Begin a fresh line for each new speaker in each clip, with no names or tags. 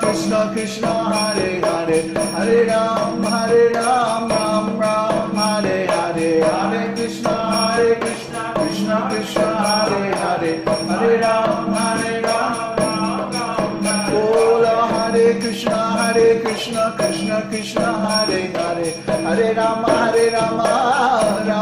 Krishna Krishna Hare Hare. Hare Ram Hare Ram Ram Ram Hare Hare. Hare Krishna Hare Krishna Krishna Krishna Hare Hare. Hare Ram Hare Ram Ram Ram. Ram Ola Hare Krishna Hare Krishna Krishna Krishna Hare Hare. Hare Rama Hare Rama Rama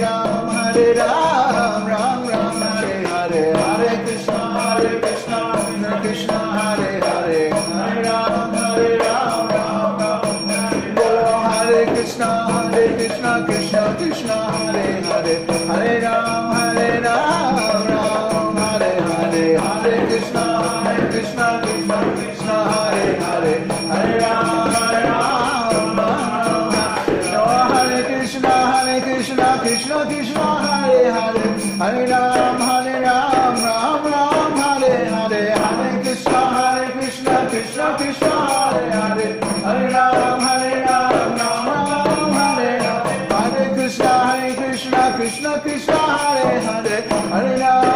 Ram Hare Ram. Hariya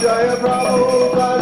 Jaya Prabhupada.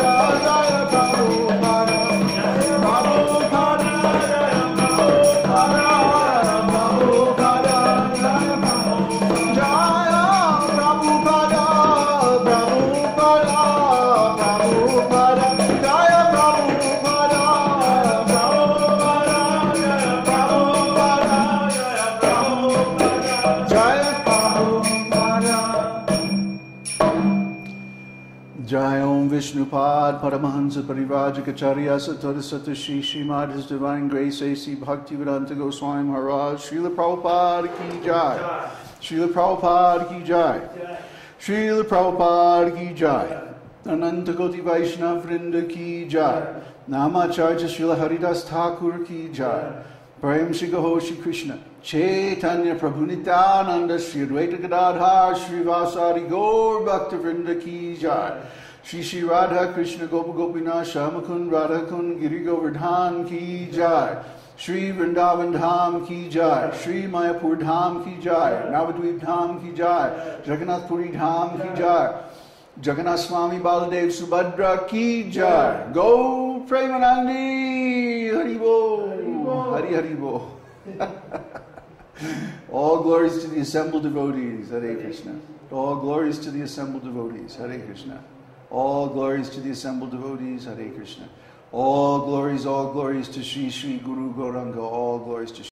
Vishnupada, Paramahansa Parivrajacacharya Satori Satoshi Srimad, His Divine Grace, A.C. Bhaktivedanta Goswami Maharaj, Srila Prabhupada Ki Jai, Srila Prabhupada Ki Jai, Srila Prabhupada Ki Jai, Ananta Goti Vaishnav Vrinda Ki Jai, Namacharya Srila Haridas Thakur Ki Jai, Prem Shri Gaho Shri Krishna, Chaitanya Prabhu Nityananda Shri Advaita Gadadhar Shri Vasari Gaur Bhakta Vrinda Ki Jai, Shri Radha Krishna Gopa Gopina Shamakun Radha Kun Giri Ki Jai. Shri Vrindavan Dham Ki Jai. Shri Mayapur Dham Ki Jai. Navadweep Dham Ki Jai. Jagannath Ki Jai. Jagannath Swami Baldev Subhadra Ki Jai. Go Premanandi. Haribol Hari Haribol All glories to the assembled devotees. At Krishna. All glories to the assembled devotees. At Krishna. All glories to the assembled devotees, Hare Krishna. All glories, all glories to Sri Sri Guru Gauranga, all glories to